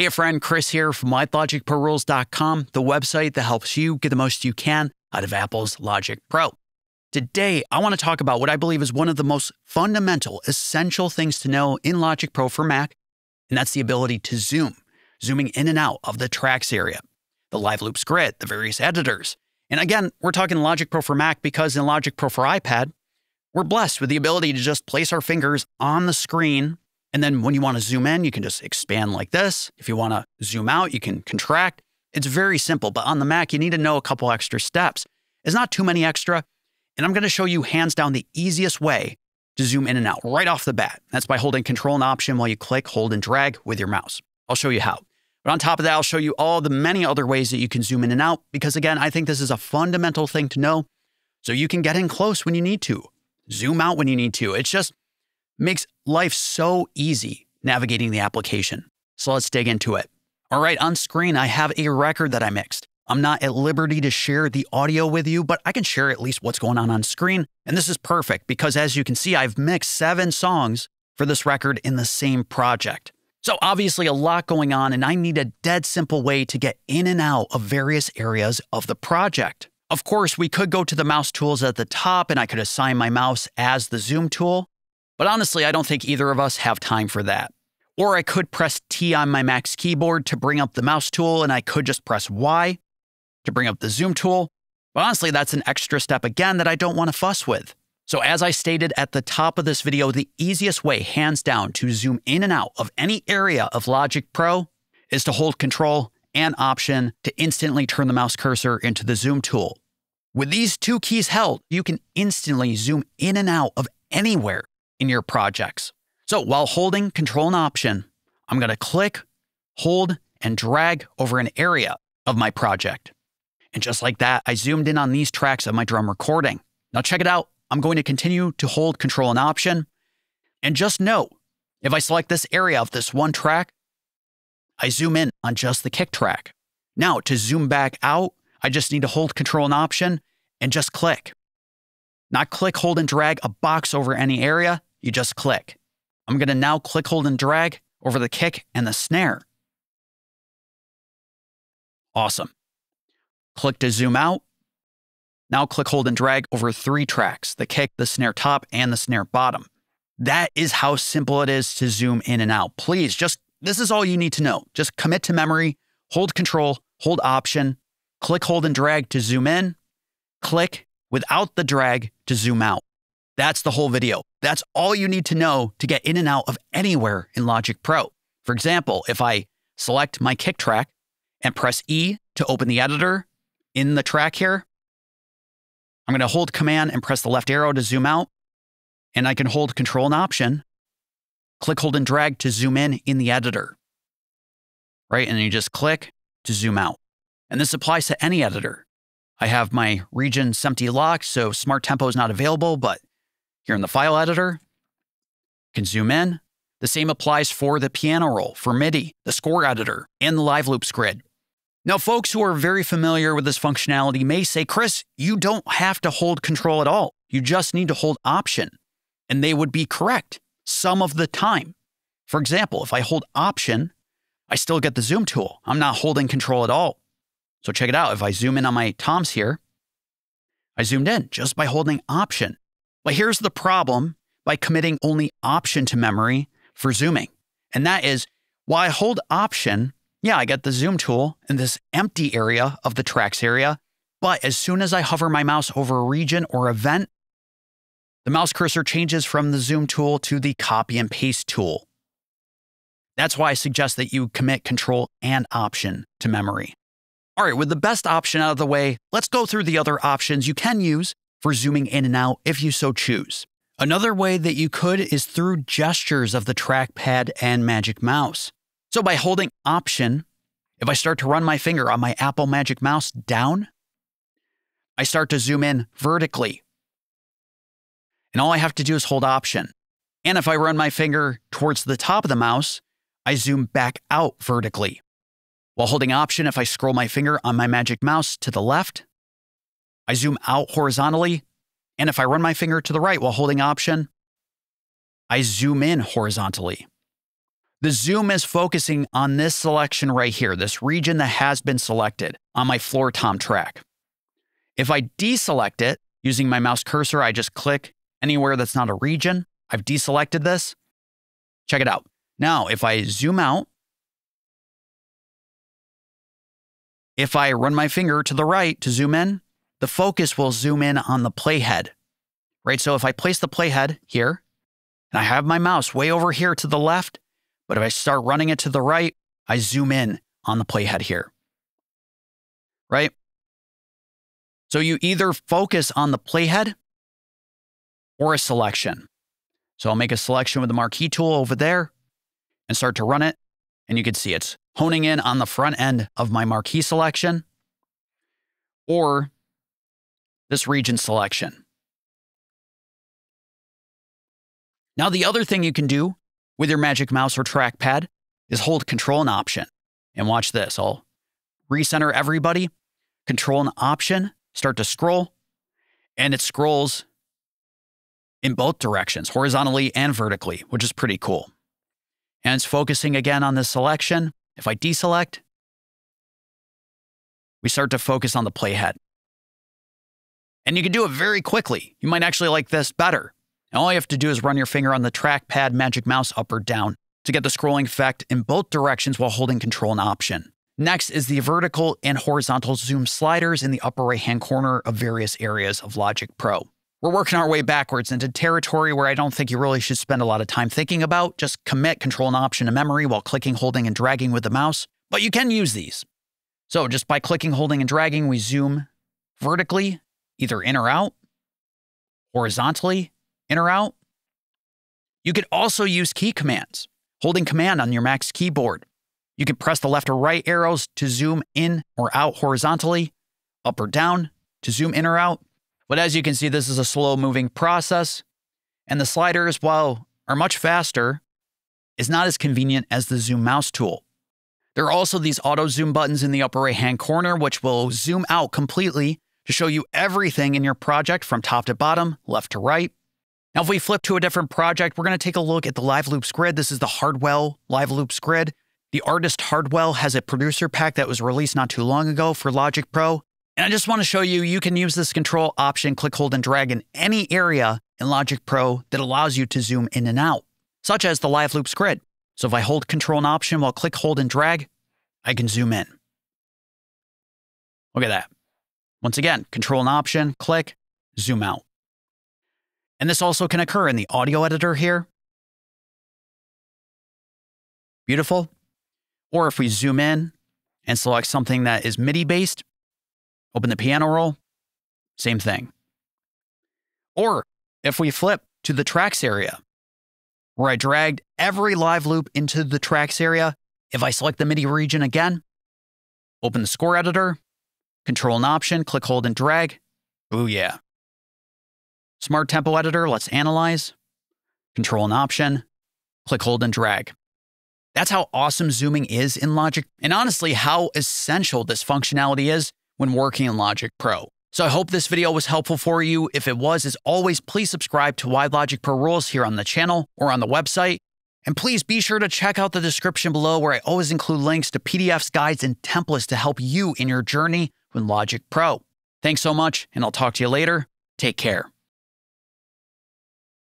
Hey, friend, Chris here from LogicProRules.com, the website that helps you get the most you can out of Apple's Logic Pro. Today, I want to talk about what I believe is one of the most fundamental, essential things to know in Logic Pro for Mac, and that's the ability to zoom, zooming in and out of the tracks area, the Live Loops grid, the various editors. And again, we're talking Logic Pro for Mac because in Logic Pro for iPad, we're blessed with the ability to just place our fingers on the screen and then when you want to zoom in, you can just expand like this. If you want to zoom out, you can contract. It's very simple, but on the Mac, you need to know a couple extra steps. It's not too many extra. And I'm going to show you hands down the easiest way to zoom in and out right off the bat. That's by holding Control and Option while you click, hold, and drag with your mouse. I'll show you how. But on top of that, I'll show you all the many other ways that you can zoom in and out because, again, I think this is a fundamental thing to know so you can get in close when you need to, zoom out when you need to. It's just makes life so easy navigating the application. So let's dig into it. All right, on screen, I have a record that I mixed. I'm not at liberty to share the audio with you, but I can share at least what's going on on screen. And this is perfect because as you can see, I've mixed seven songs for this record in the same project. So obviously a lot going on and I need a dead simple way to get in and out of various areas of the project. Of course, we could go to the mouse tools at the top and I could assign my mouse as the zoom tool, but honestly, I don't think either of us have time for that. Or I could press T on my Mac's keyboard to bring up the mouse tool, and I could just press Y to bring up the zoom tool. But honestly, that's an extra step again that I don't want to fuss with. So as I stated at the top of this video, the easiest way, hands down, to zoom in and out of any area of Logic Pro is to hold Control and Option to instantly turn the mouse cursor into the zoom tool. With these two keys held, you can instantly zoom in and out of anywhere in your projects. So while holding Control and Option, I'm going to click, hold, and drag over an area of my project. And just like that, I zoomed in on these tracks of my drum recording. Now check it out. I'm going to continue to hold Control and Option. And just note, if I select this area of this one track, I zoom in on just the kick track. Now to zoom back out, I just need to hold Control and Option and just click. Not click, hold, and drag a box over any area, you just click. I'm going to now click, hold, and drag over the kick and the snare. Awesome. Click to zoom out. Now click, hold, and drag over three tracks the kick, the snare top, and the snare bottom. That is how simple it is to zoom in and out. Please, just this is all you need to know. Just commit to memory, hold control, hold option, click, hold, and drag to zoom in, click without the drag to zoom out. That's the whole video. That's all you need to know to get in and out of anywhere in Logic Pro. For example, if I select my kick track and press E to open the editor in the track here, I'm going to hold Command and press the left arrow to zoom out, and I can hold Control and Option, click, hold, and drag to zoom in in the editor. Right? And then you just click to zoom out. And this applies to any editor. I have my region empty locked, so Smart Tempo is not available, but here in the file editor, can zoom in. The same applies for the piano roll, for MIDI, the score editor, and the live loops grid. Now, folks who are very familiar with this functionality may say, Chris, you don't have to hold control at all. You just need to hold option. And they would be correct some of the time. For example, if I hold option, I still get the zoom tool. I'm not holding control at all. So check it out. If I zoom in on my toms here, I zoomed in just by holding option. But here's the problem by committing only option to memory for zooming. And that is while I hold option, yeah, I get the zoom tool in this empty area of the tracks area. But as soon as I hover my mouse over a region or event, the mouse cursor changes from the zoom tool to the copy and paste tool. That's why I suggest that you commit control and option to memory. All right, with the best option out of the way, let's go through the other options you can use for zooming in and out if you so choose. Another way that you could is through gestures of the trackpad and Magic Mouse. So by holding Option, if I start to run my finger on my Apple Magic Mouse down, I start to zoom in vertically. And all I have to do is hold Option. And if I run my finger towards the top of the mouse, I zoom back out vertically. While holding Option, if I scroll my finger on my Magic Mouse to the left, I zoom out horizontally, and if I run my finger to the right while holding Option, I zoom in horizontally. The zoom is focusing on this selection right here, this region that has been selected on my floor tom track. If I deselect it using my mouse cursor, I just click anywhere that's not a region. I've deselected this. Check it out. Now, if I zoom out, if I run my finger to the right to zoom in, the focus will zoom in on the playhead, right? So if I place the playhead here and I have my mouse way over here to the left, but if I start running it to the right, I zoom in on the playhead here, right? So you either focus on the playhead or a selection. So I'll make a selection with the marquee tool over there and start to run it. And you can see it's honing in on the front end of my marquee selection or this region selection. Now, the other thing you can do with your Magic Mouse or trackpad is hold Control and Option. And watch this. I'll recenter everybody, Control and Option, start to scroll, and it scrolls in both directions, horizontally and vertically, which is pretty cool. And it's focusing again on this selection. If I deselect, we start to focus on the playhead. And you can do it very quickly. You might actually like this better. And all you have to do is run your finger on the trackpad magic mouse up or down to get the scrolling effect in both directions while holding control and option. Next is the vertical and horizontal zoom sliders in the upper right hand corner of various areas of Logic Pro. We're working our way backwards into territory where I don't think you really should spend a lot of time thinking about. Just commit Control and Option to memory while clicking, holding, and dragging with the mouse. But you can use these. So just by clicking, holding, and dragging, we zoom vertically, either in or out, horizontally, in or out. You could also use key commands, holding Command on your Mac's keyboard. You can press the left or right arrows to zoom in or out horizontally, up or down to zoom in or out. But as you can see, this is a slow moving process. And the sliders, while are much faster, is not as convenient as the zoom mouse tool. There are also these auto zoom buttons in the upper right hand corner, which will zoom out completely to show you everything in your project from top to bottom, left to right. Now, if we flip to a different project, we're going to take a look at the Live Loops grid. This is the Hardwell Live Loops grid. The artist Hardwell has a producer pack that was released not too long ago for Logic Pro. And I just want to show you, you can use this control option, click, hold, and drag in any area in Logic Pro that allows you to zoom in and out, such as the Live Loops grid. So if I hold control and option while click, hold, and drag, I can zoom in. Look at that. Once again, control and option, click, zoom out. And this also can occur in the audio editor here. Beautiful. Or if we zoom in and select something that is MIDI based, Open the piano roll, same thing. Or if we flip to the tracks area, where I dragged every live loop into the tracks area, if I select the MIDI region again, open the score editor, control and option, click, hold, and drag. Oh, yeah. Smart tempo editor, let's analyze. Control and option, click, hold, and drag. That's how awesome zooming is in Logic, and honestly, how essential this functionality is when working in Logic Pro. So I hope this video was helpful for you. If it was, as always, please subscribe to Why Logic Pro Rules here on the channel or on the website. And please be sure to check out the description below where I always include links to PDFs, guides, and templates to help you in your journey with Logic Pro. Thanks so much, and I'll talk to you later. Take care.